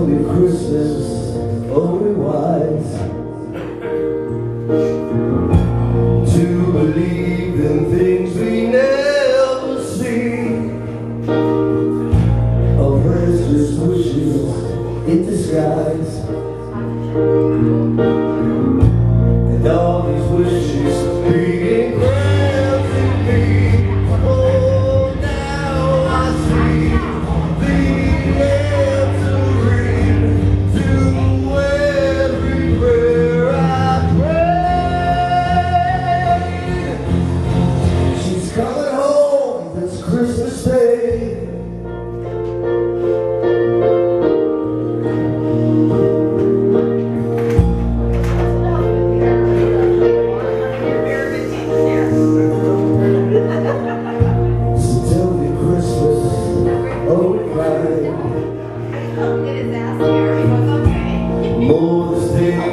Lonely Christmas only wise To believe in things we never see. Of restless wishes in disguise. And all